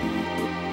Música